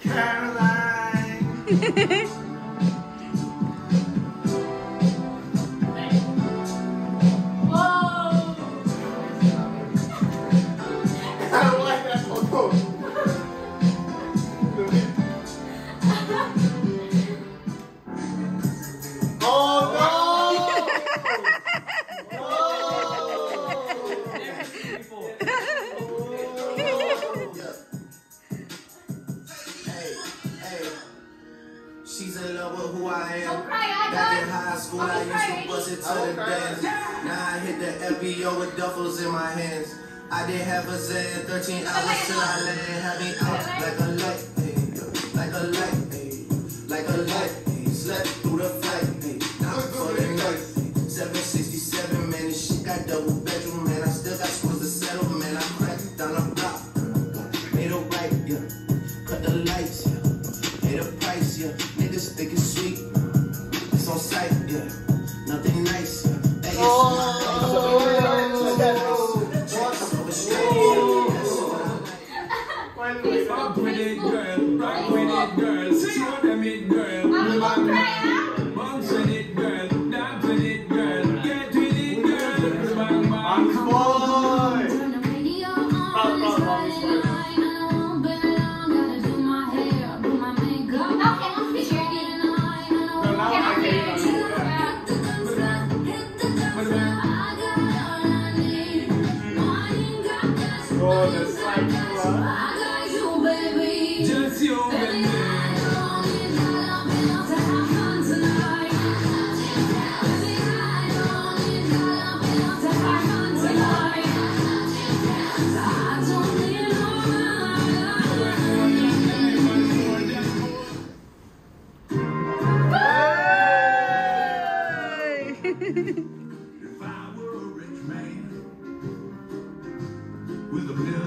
Caroline. HBO with duffels in my hands. I didn't have a Zan 13 hours till I land. Had me like a light, ayy, like a light, ayy, like a light, ayy. Slept through the flight, ayy, for the night. 767, man, this shit got double bedroom, man. I still got scores to settle, man. I cracked down a block, made a right, yeah. Cut the lights, yeah. Pay the price, yeah. Niggas thick and sweet, it's on sight, yeah. Nothing nice. you and me.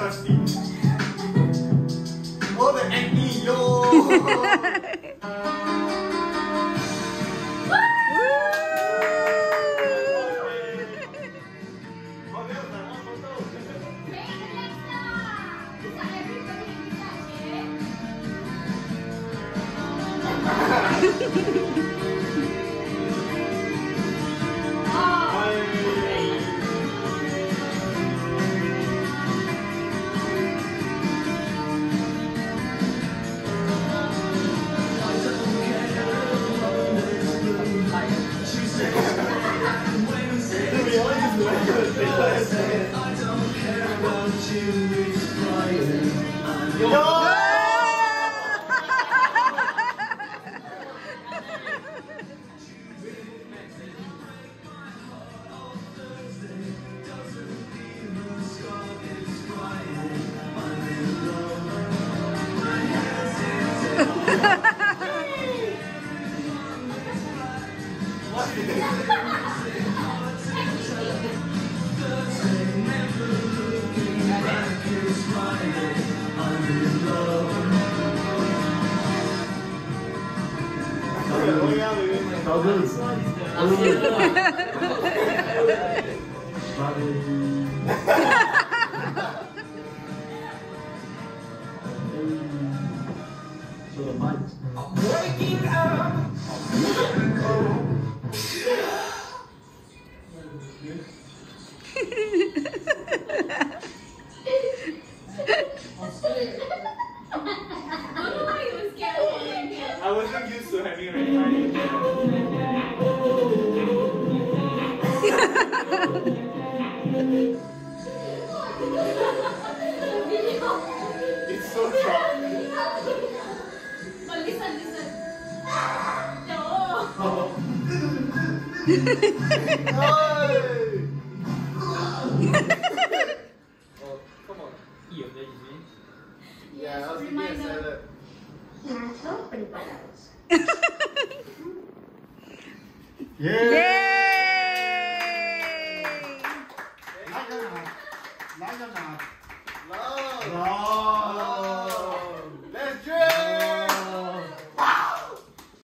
Oh, the acne, yo! Thank. Don't It's so strong. But listen, listen. No. Oh, come on. Yes, I was thinking of reminder. salad. Nãy giờ nào? Nãy giờ